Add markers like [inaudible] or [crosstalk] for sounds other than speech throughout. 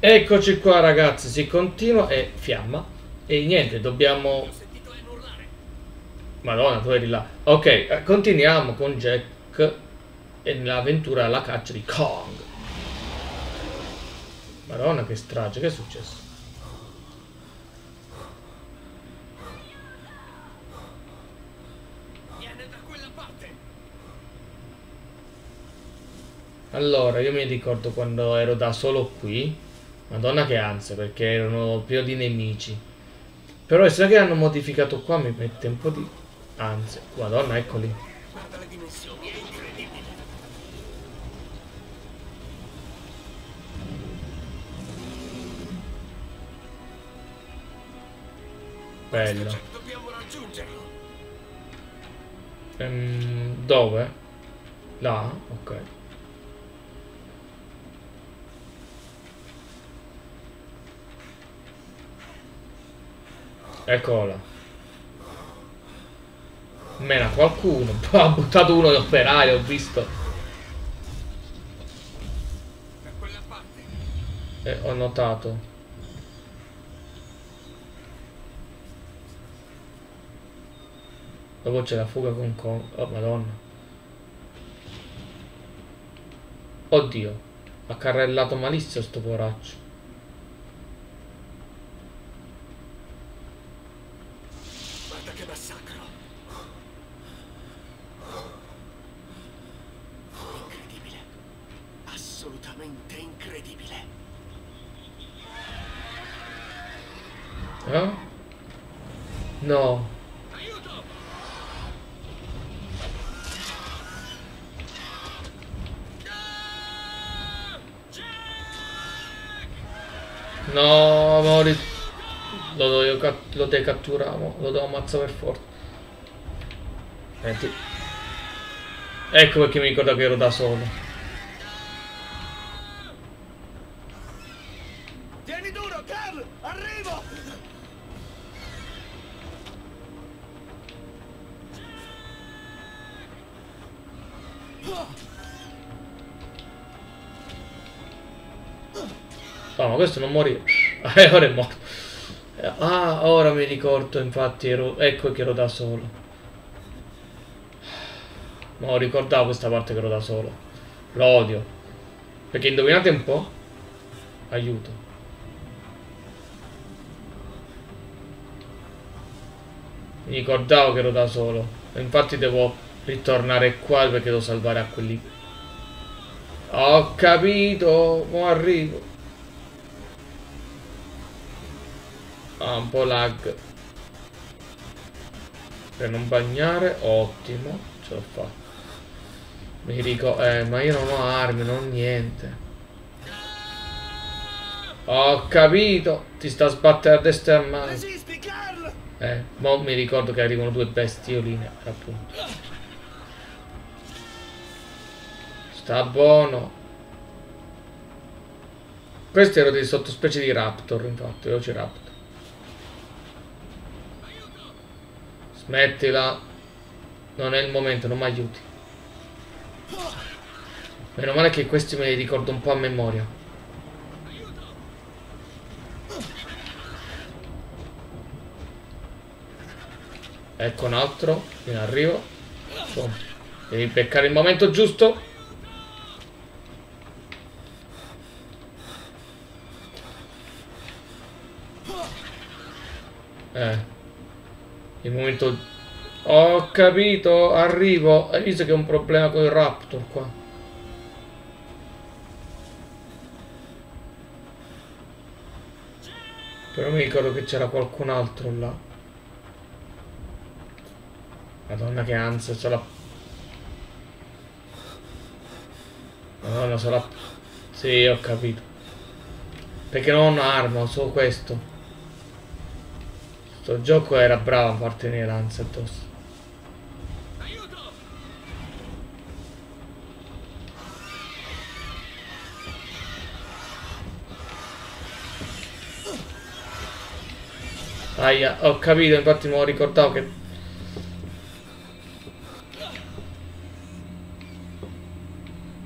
Eccoci qua ragazzi, si continua e fiamma. E niente, dobbiamo... Madonna, tu eri là. Ok, eh, continuiamo con Jack e nell'avventura alla caccia di Kong. Madonna, che strage, che è successo? Allora, io mi ricordo quando ero da solo qui. Madonna che ansia, perché erano pieno di nemici. Però essendo che hanno modificato qua mi mette un po' di ansia. Madonna, eccoli. Guarda le dimensioni, è incredibile. Bello. Dobbiamo raggiungerlo. Ehm, dove? Là? Ok. Eccola. Mena qualcuno. [laughs] Ha buttato uno di operaio, ho visto. Da quella parte. Eh, ho notato. Dopo c'è la fuga con con... Oh, madonna. Oddio. Ha carrellato malissimo sto poraccio. Guarda che massacro. Incredibile. Assolutamente incredibile. Eh? No. Aiuto! No, Mori. Lo lo devo catturare, mo. lo devo ammazzare per forza. Senti. Ecco perché mi ricordo che ero da solo. No, ma questo non morì. [laughs] Eh, ora è morto. Ah, ora mi ricordo, infatti, ero... ecco che ero da solo. No, ricordavo questa parte che ero da solo. Lo odio. Perché indovinate un po'? Aiuto. Mi ricordavo che ero da solo. Infatti devo ritornare qua perché devo salvare a quelli. Ho capito, mo arrivo. Ah, un po' lag. Per non bagnare, ottimo. Ce l'ho fatta. Mi ricordo... Eh, ma io non ho armi, non ho niente. Ho capito. Ti sta a sbattere a destra e a mano. Eh, mo mi ricordo che arrivano due bestioline, appunto. Sta buono. Questi erano dei sottospecie di raptor, infatti, velociraptor. Smettila. Non è il momento, non mi aiuti. Meno male che questi me li ricordo un po' a memoria. Ecco un altro in arrivo. Devi beccare il momento giusto. Eh. Il momento... Ho capito, arrivo. Hai visto che ho un problema con il Raptor qua. Però mi ricordo che c'era qualcun altro là. Madonna che ansia, c'è la... Madonna, sarà... Sì, ho capito. Perché non ho un'arma, solo questo. Sto gioco era bravo a venire l'ansia addosso. Aia, ho capito, infatti lo ricordavo che...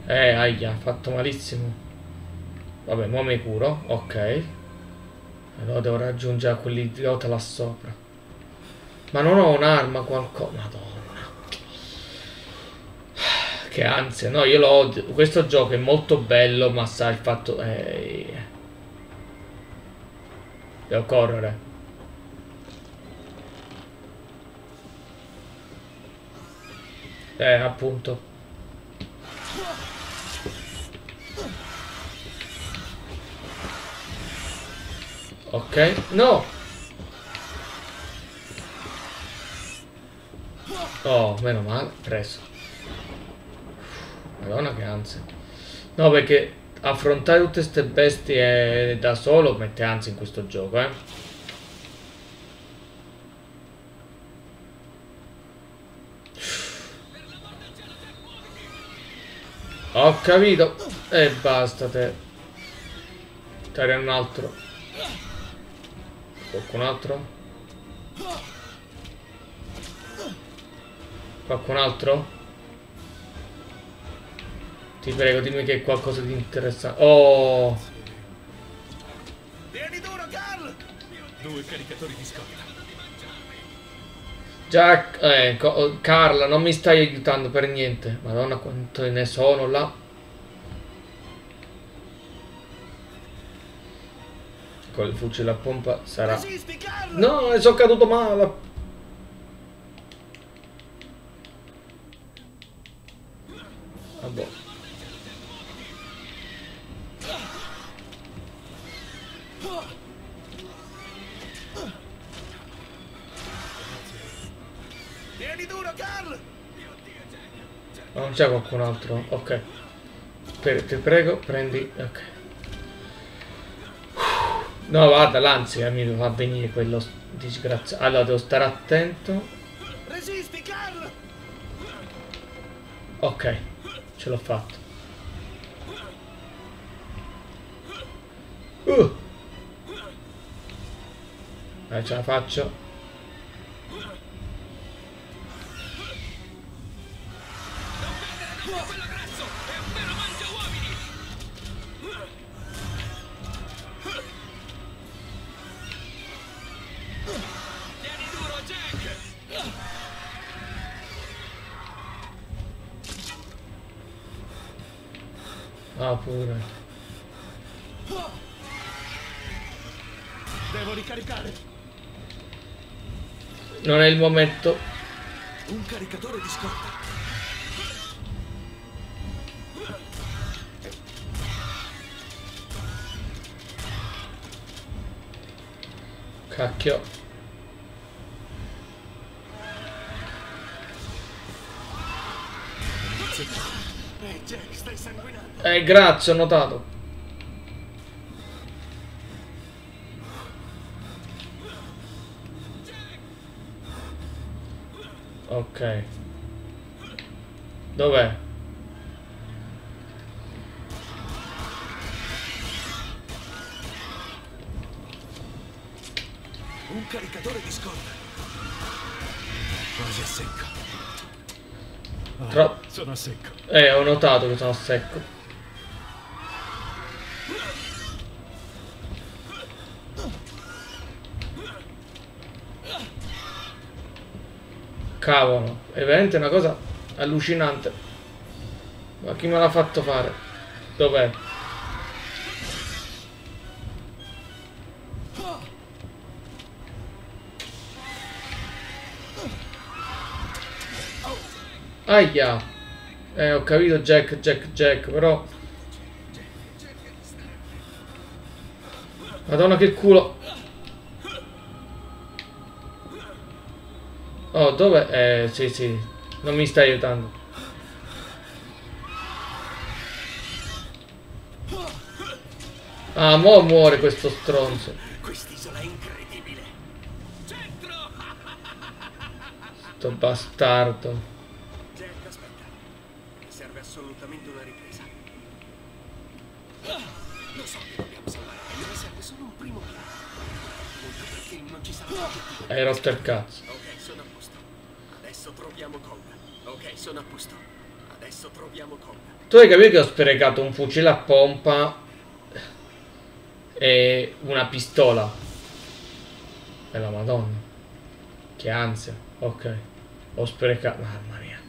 Eh, aia, ha fatto malissimo. Vabbè, mo mi curo, ok. Allora devo raggiungere quell'idiota là sopra. Ma non ho un'arma, qualcosa. Madonna. Che ansia, no, io odio. Questo gioco è molto bello, ma sa il fatto... Eh... Devo correre. Eh, appunto. Ok, no! Oh, meno male, preso. Madonna che ansia. No, perché affrontare tutte queste bestie da solo mette ansia in questo gioco, eh. Ho capito. E basta te. Tare un altro. Qualcun altro? Qualcun altro? Ti prego, dimmi che è qualcosa di interessante. Oh! Tieni duro, Carl! Due caricatori di scorta. Jack, eh, Carla, non mi stai aiutando per niente. Madonna, quanto ne sono là. Con il fucile a pompa sarà... No, sono caduto male. Vabbè. Tieni duro, Carl! Non c'è qualcun altro? Ok. Per- ti prego, prendi... Ok. No, guarda, l'ansia mi fa venire quello disgraziato. Allora, devo stare attento. Resisti, Carl! Ok, ce l'ho fatto. Uh. Dai, ce la faccio. Tieni duro, Jack! Ah, pure. Devo ricaricare. Non è il momento. Un caricatore di scorta. Cacchio. Eh, grazie, ho notato. Ok. Dov'è? Caricatore di scorta. Quasi a secco. Ah, Tro- sono a secco. Eh, ho notato che sono secco. Cavolo, è veramente una cosa allucinante. Ma chi me l'ha fatto fare? Dov'è? Aia! Eh, ho capito Jack, Jack, Jack, però... Madonna che culo! Oh, dove? Eh, sì, sì. Non mi stai aiutando. Ah, mo muore questo stronzo. Quest'isola è incredibile. Sto bastardo. Serve assolutamente una ripresa. Lo so che dobbiamo salvare. Mi serve solo un primo piano. Appunto perché non ci sarà più. Rotto il cazzo. Ok, sono a posto. Adesso troviamo Conga. Ok, sono a posto. Adesso troviamo Conga. Tu hai capito che ho sprecato un fucile a pompa e una pistola. E la madonna. Che ansia. Ok. Ho sprecato. Mamma mia.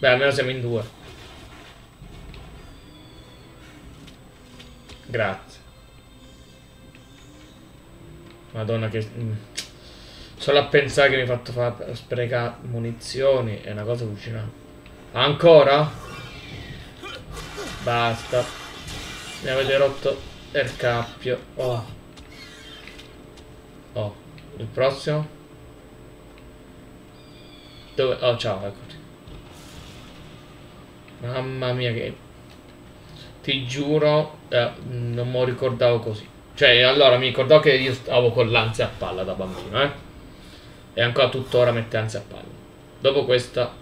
Beh, almeno siamo in due. Grazie. Madonna che... mm. Solo a pensare che mi hai fatto fare sprecare munizioni è una cosa allucinante. Ancora? Basta. Mi avete rotto il cappio. Oh. Oh. Il prossimo? Dove? Oh, ciao, eccoti. Mamma mia che... Ti giuro, eh, non lo ricordavo così. Cioè, allora mi ricordavo che io stavo con l'ansia a palla da bambino, eh. E ancora tuttora mette ansia a palla. Dopo questa,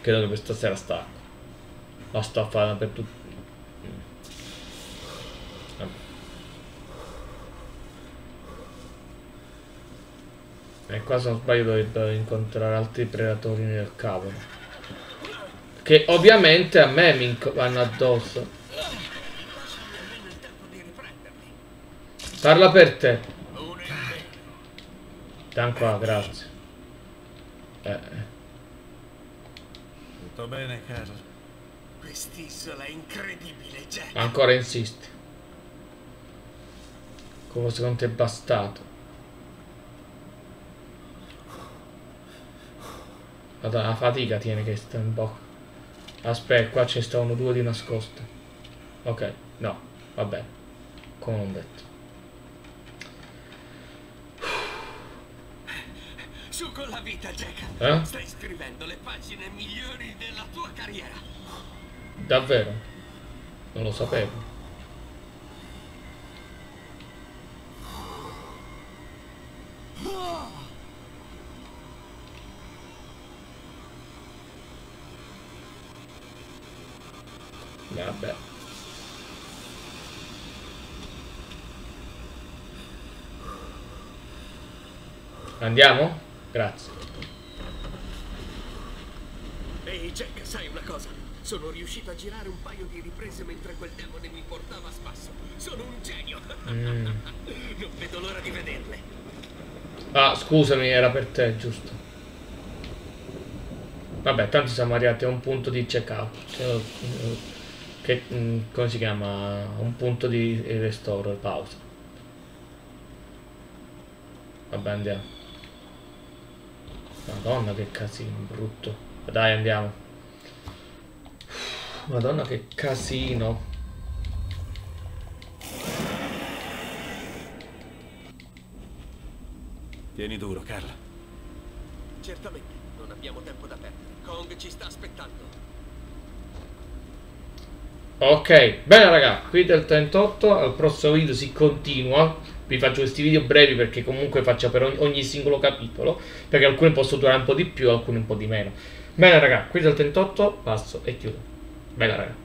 credo che questa sera stacco. La sto a fare per tutti. E qua se non sbaglio dovrebbe incontrare altri predatori nel cavolo. Che ovviamente a me mi vanno addosso. Parla per te. Uno. Dan qua, grazie. Eh. Tutto bene, Carl? Quest'isola è incredibile, Jack. ancora insisti. Come secondo te è bastato. Guarda, la fatica tiene che sta un po'. Aspetta, qua ci stavano due di nascosto. Ok, no, va bene. Come non detto. Su con la vita, Jack. Eh? Stai scrivendo le pagine migliori della tua carriera. Davvero? Non lo sapevo. Vabbè. Andiamo? Grazie. Ehi, Jack, sai una cosa? Sono riuscito a girare un paio di riprese mentre quel demone mi portava a spasso. Sono un genio. Mm. [laughs] non vedo l'ora di vederle. Ah, scusami, era per te, giusto. Vabbè, tanto siamo arrivati a un punto di checkout. Cioè, Che, mm, come si chiama? Un punto di restauro, pausa. Vabbè, andiamo. Madonna, che casino brutto. Dai, andiamo. Madonna, che casino. Tieni duro, Carl. Certamente, non abbiamo tempo da perdere. Kong ci sta aspettando. Ok, bene raga, qui del 38, al prossimo video si continua, vi faccio questi video brevi perché comunque faccio per ogni, ogni singolo capitolo, perché alcuni possono durare un po' di più, alcuni un po' di meno. Bene raga, qui del 38 passo e chiudo. Bella raga.